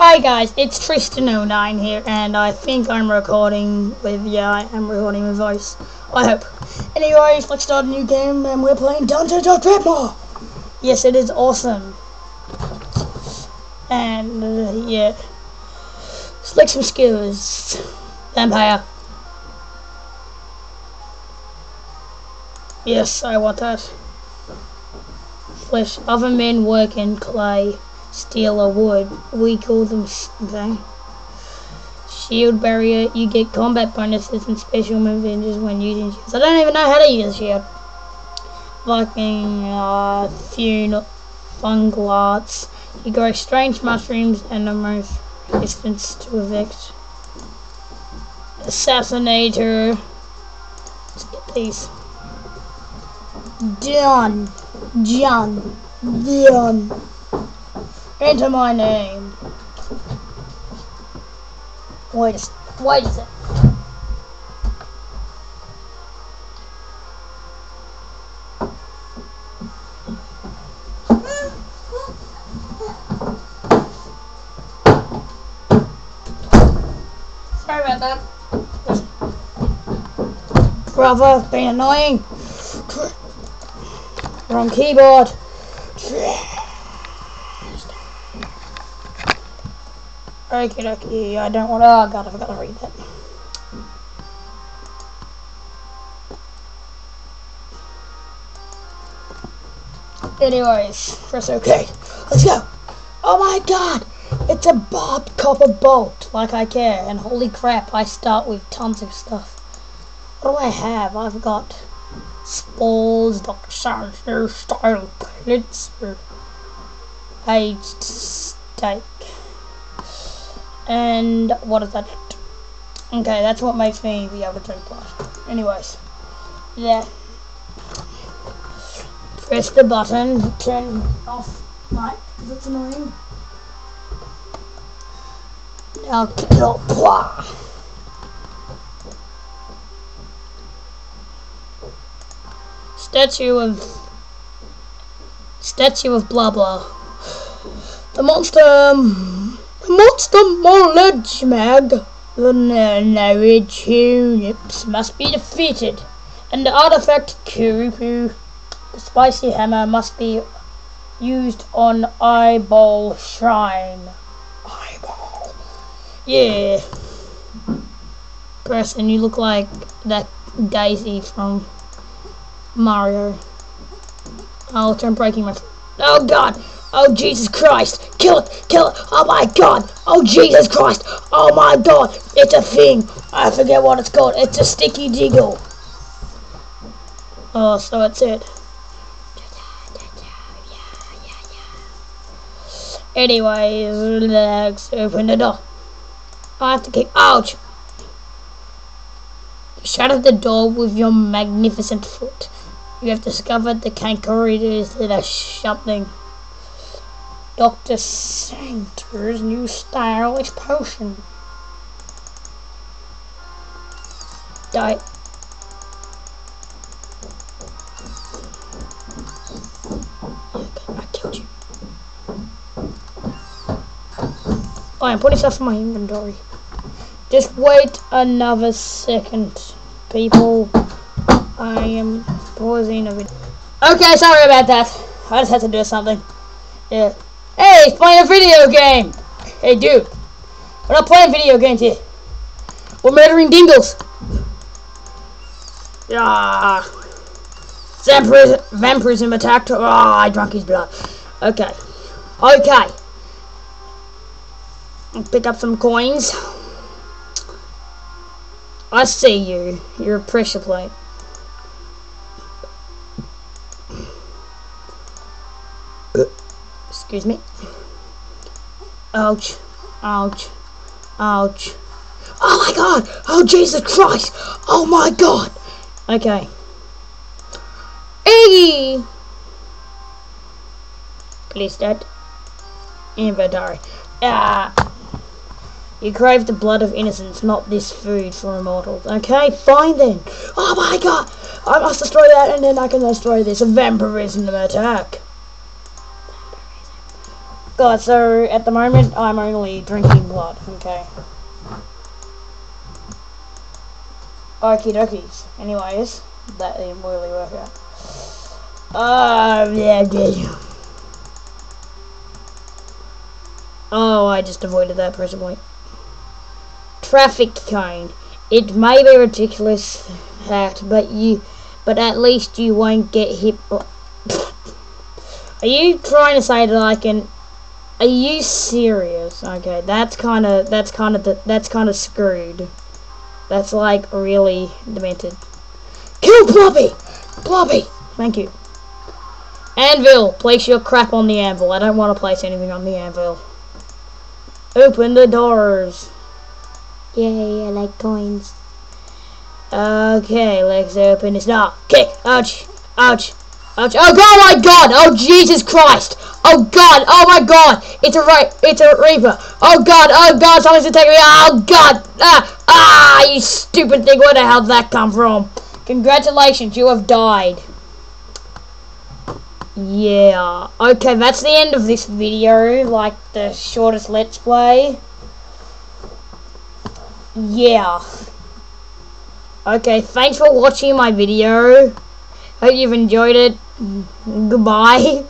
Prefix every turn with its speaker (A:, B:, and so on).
A: Hi guys, it's Tristan09 here, and I think I'm recording with, yeah, I am recording with voice. I hope. Anyways, let's start a new game, and we're playing Dungeons of Dredmor! Yes, it is awesome. And, uh, yeah. Select some skills. Vampire. Yes, I want that. Flesh. Other men work in clay steel or wood. We call them okay. Shield Bearer. You get combat bonuses and special moves when using shields. I don't even know how to use a shield. Viking, uh, Thune, fungal arts. You grow strange mushrooms and the most resistance to evict. Assassinator. Let's get these. Done. John. Done. Enter my name. Wait a, wait a sec. Sorry about that. Brother, being annoying. Wrong keyboard. Okay, okay, I don't want to. Oh god, I forgot to read that. Anyways, press OK. Let's go. Oh my god! It's a Bob Copper bolt, like I care. And holy crap, I start with tons of stuff. What do I have? I've got spores, Dr. Science, style plates, aged steak. And what is that? Okay, that's what makes me able to drink blood. Anyways, yeah. Press the button, turn off light, because it's annoying. Now kill blah. Statue of statue of blah blah. The monster um, Monster Knowledge Mag. The knowledge Tunips must be defeated. And the artifact Kurupu, the spicy hammer, must be used on Eyeball Shrine. Eyeball. Yeah. Person, you look like that Daisy from Mario. I'll turn breaking my. Oh God! Oh, Jesus Christ. Kill it. Kill it. Oh, my God. Oh, Jesus Christ. Oh, my God. It's a thing. I forget what it's called. It's a sticky diggle. Oh, so that's it. Anyways, let's open the door. I have to keep. Ouch! Shatter the door with your magnificent foot. You have discovered the cankeries that are something. Dr. Sanctor's new stylish potion. Die. Okay, I killed you. Stuff in my inventory. Just wait another second, people. I am pausing a video. Okay, sorry about that. I just had to do something. Yeah. Hey, he's playing a video game! Hey, dude. We're not playing video games here. We're murdering dingles. Yeah. Vampirism, vampirism attacked. Oh, ah, I drank his blood. Okay. Okay. Pick up some coins. I see you. You're a pressure plate. Excuse me. Ouch. Ouch. Ouch. Oh my god! Oh Jesus Christ! Oh my god! Okay. Iggy! Please that. Inventory. Ah! You crave the blood of innocence, not this food for immortals. Okay, fine then. Oh my god! I must destroy that and then I can destroy this. Vampirism attack. God, so at the moment I'm only drinking blood, okay. Okie dokies. Anyways, that didn't really work out. Uh, yeah, yeah. Oh, I just avoided that pressure point. Traffic cone. It may be ridiculous fact, but you, but at least you won't get hit. Are you trying to say that I can? Are you serious? Okay, that's kind of that's kind of that's kind of screwed. That's like really demented. Kill Blobby! Blobby! Thank you. Anvil, place your crap on the anvil. I don't want to place anything on the anvil. Open the doors. Yay, I like coins. Okay, let's open this door. Kick! Ouch! Ouch! Oh, oh my God! Oh Jesus Christ! Oh God! Oh my God! It's a right! It's a reaper! Oh God! Oh God! Something's attacking me! Oh God! Ah! Ah! You stupid thing! Where the hell did that come from? Congratulations! You have died. Yeah. Okay, that's the end of this video. Like the shortest Let's Play. Yeah. Okay, thanks for watching my video. Hope you've enjoyed it. Goodbye.